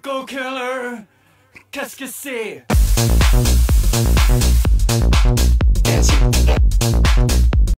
Psycho Killer, qu'est-ce que c'est?